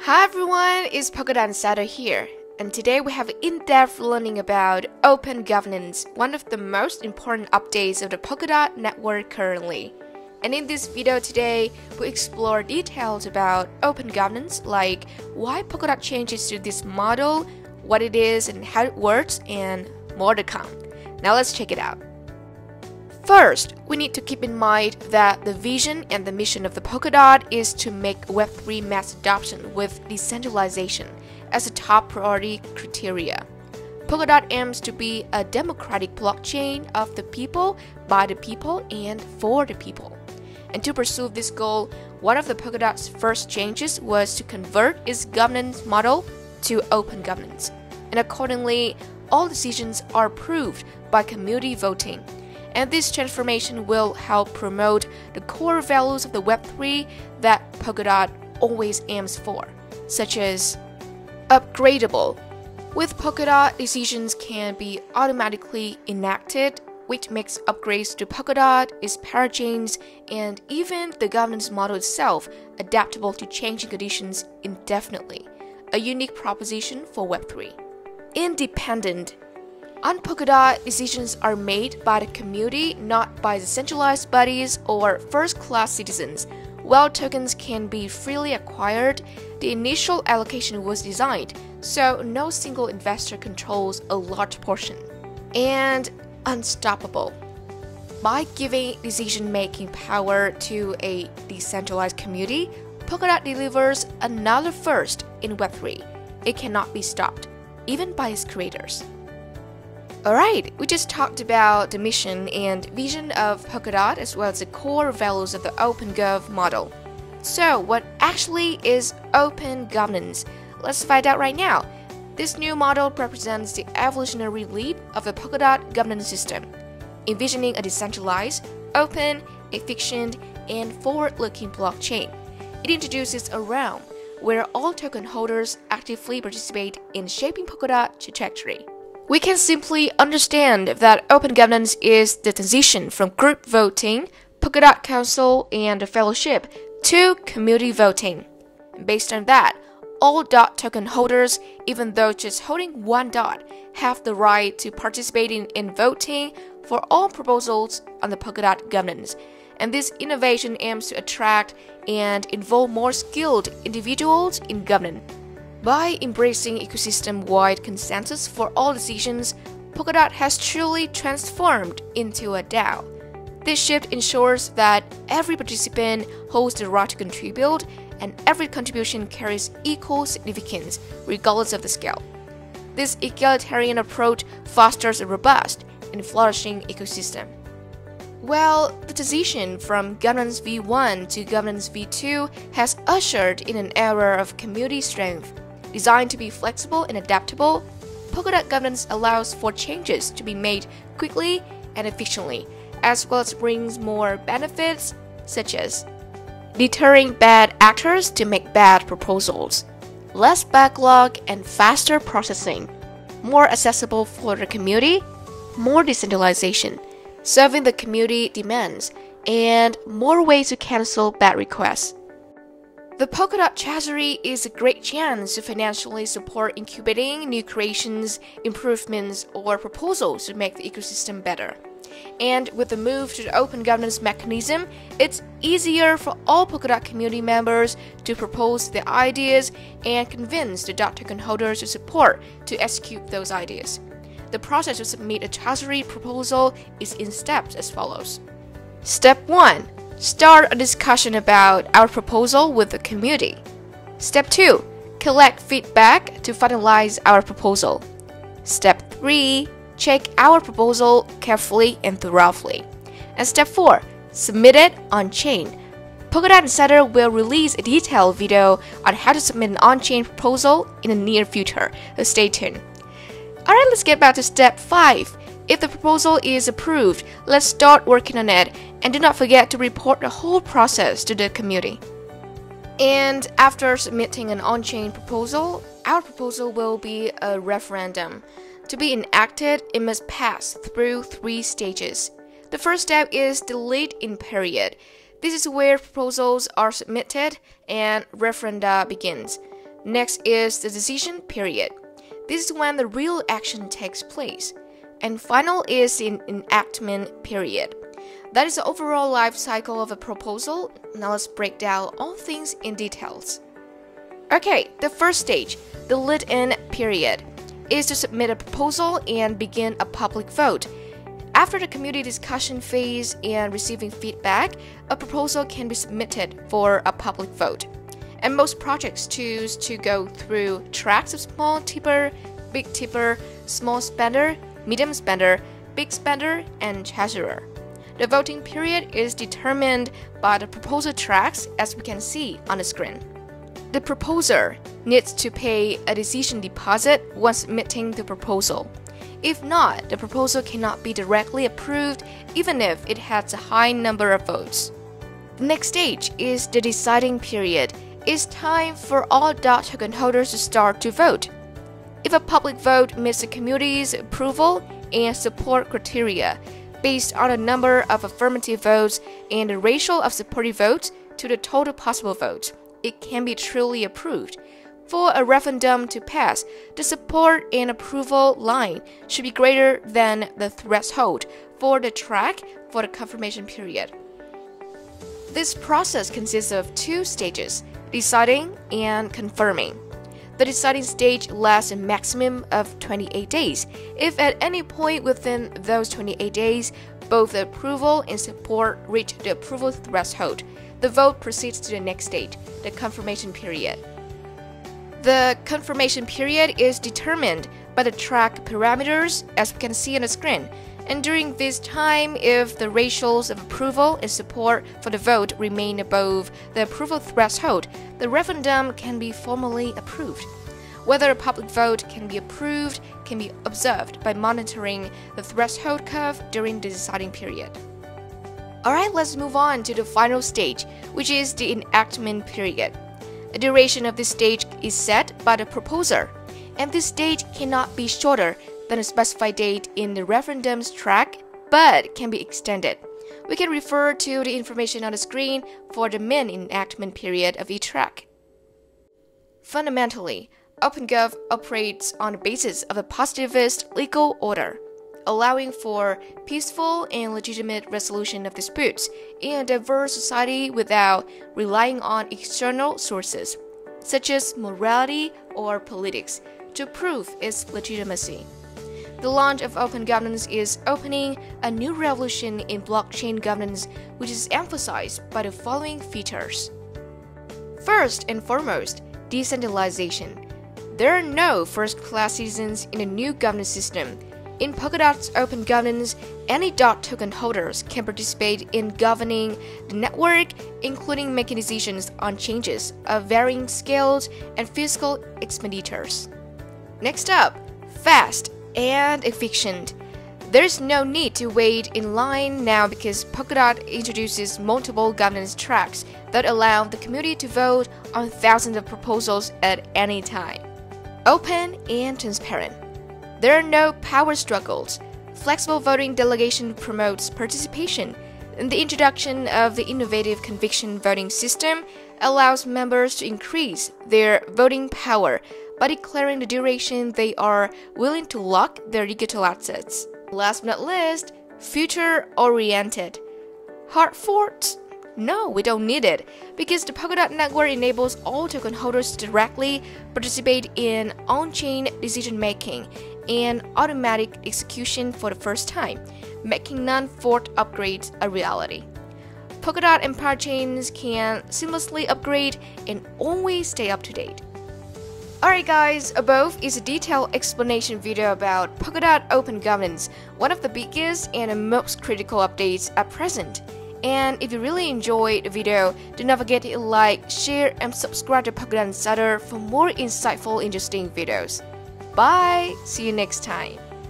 Hi everyone, it's Polkadot Insider here, and today we have in-depth learning about open governance, one of the most important updates of the Polkadot network currently. And in this video today, we explore details about open governance, like why Polkadot changes to this model, what it is and how it works, and more to come. Now let's check it out. First, we need to keep in mind that the vision and the mission of the Polkadot is to make Web3 mass adoption with decentralization as a top priority criteria. Polkadot aims to be a democratic blockchain of the people, by the people, and for the people. And to pursue this goal, one of the Polkadot's first changes was to convert its governance model to open governance. And accordingly, all decisions are approved by community voting and this transformation will help promote the core values of the Web3 that Polkadot always aims for, such as upgradable. With Polkadot, decisions can be automatically enacted, which makes upgrades to Polkadot, its parachains, and even the governance model itself adaptable to changing conditions indefinitely, a unique proposition for Web3. Independent on Polkadot, decisions are made by the community, not by the centralized bodies or first class citizens. While tokens can be freely acquired, the initial allocation was designed so no single investor controls a large portion. And unstoppable. By giving decision making power to a decentralized community, Polkadot delivers another first in Web3. It cannot be stopped, even by its creators. Alright, we just talked about the mission and vision of Polkadot as well as the core values of the OpenGov model. So, what actually is open governance? Let's find out right now. This new model represents the evolutionary leap of the Polkadot governance system, envisioning a decentralized, open, efficient, and forward looking blockchain. It introduces a realm where all token holders actively participate in shaping Polkadot trajectory. We can simply understand that open governance is the transition from group voting, Polkadot Council, and Fellowship to community voting. Based on that, all DOT token holders, even though just holding one DOT, have the right to participate in, in voting for all proposals on the Polkadot governance. And this innovation aims to attract and involve more skilled individuals in governance. By embracing ecosystem-wide consensus for all decisions, Polkadot has truly transformed into a DAO. This shift ensures that every participant holds the right to contribute and every contribution carries equal significance regardless of the scale. This egalitarian approach fosters a robust and flourishing ecosystem. Well, the transition from Governance V1 to Governance V2 has ushered in an era of community strength Designed to be flexible and adaptable, Polkadot governance allows for changes to be made quickly and efficiently, as well as brings more benefits such as deterring bad actors to make bad proposals, less backlog and faster processing, more accessible for the community, more decentralization, serving the community demands, and more ways to cancel bad requests. The Polkadot Treasury is a great chance to financially support incubating new creations, improvements, or proposals to make the ecosystem better. And with the move to the open governance mechanism, it's easier for all Polkadot community members to propose their ideas and convince the DOT token holders to support to execute those ideas. The process to submit a treasury proposal is in steps as follows. Step 1 Start a discussion about our proposal with the community. Step 2. Collect feedback to finalize our proposal. Step 3. Check our proposal carefully and thoroughly. And step 4. Submit it on chain. Polkadot Insider will release a detailed video on how to submit an on chain proposal in the near future, so stay tuned. Alright, let's get back to step 5 if the proposal is approved, let's start working on it and do not forget to report the whole process to the community. And after submitting an on chain proposal, our proposal will be a referendum. To be enacted, it must pass through three stages. The first step is the lead in period. This is where proposals are submitted and referenda begins. Next is the decision period. This is when the real action takes place. And final is the enactment period. That is the overall life cycle of a proposal. Now let's break down all things in details. Okay, the first stage, the lead-in period, is to submit a proposal and begin a public vote. After the community discussion phase and receiving feedback, a proposal can be submitted for a public vote. And most projects choose to go through tracks of small tipper, big tipper, small spender, medium spender, big spender, and treasurer. The voting period is determined by the proposal tracks as we can see on the screen. The proposer needs to pay a decision deposit once submitting the proposal. If not, the proposal cannot be directly approved even if it has a high number of votes. The next stage is the deciding period. It's time for all dot token holders to start to vote. If a public vote meets the community's approval and support criteria based on the number of affirmative votes and the ratio of supportive votes to the total possible votes, it can be truly approved. For a referendum to pass, the support and approval line should be greater than the threshold for the track for the confirmation period. This process consists of two stages deciding and confirming. The deciding stage lasts a maximum of 28 days. If at any point within those 28 days both the approval and support reach the approval threshold, the vote proceeds to the next stage, the confirmation period. The confirmation period is determined by the track parameters as we can see on the screen. And during this time, if the ratios of approval and support for the vote remain above the approval threshold, the referendum can be formally approved. Whether a public vote can be approved can be observed by monitoring the threshold curve during the deciding period. Alright, let's move on to the final stage, which is the enactment period. The duration of this stage is set by the proposer, and this stage cannot be shorter than a specified date in the referendum's track, but can be extended. We can refer to the information on the screen for the min enactment period of each track. Fundamentally, OpenGov operates on the basis of a positivist legal order allowing for peaceful and legitimate resolution of disputes in a diverse society without relying on external sources, such as morality or politics, to prove its legitimacy. The launch of open governance is opening a new revolution in blockchain governance, which is emphasized by the following features. First and foremost, decentralization. There are no first class citizens in the new governance system in Polkadot's open governance, any DOT token holders can participate in governing the network, including decisions on changes of varying scales and fiscal expenditures. Next up, fast and efficient. There's no need to wait in line now because Polkadot introduces multiple governance tracks that allow the community to vote on thousands of proposals at any time. Open and transparent. There are no power struggles. Flexible voting delegation promotes participation. And the introduction of the innovative conviction voting system allows members to increase their voting power by declaring the duration they are willing to lock their digital assets. Last but not least, future oriented. Hard forks no, we don't need it, because the Polkadot network enables all token holders to directly participate in on-chain decision making and automatic execution for the first time, making non-forked upgrades a reality. Polkadot and Parachains can seamlessly upgrade and always stay up to date. Alright guys, above is a detailed explanation video about Polkadot Open Governance, one of the biggest and most critical updates at present. And if you really enjoyed the video, do not forget to like, share, and subscribe to Polkadot Insider for more insightful, interesting videos. Bye! See you next time.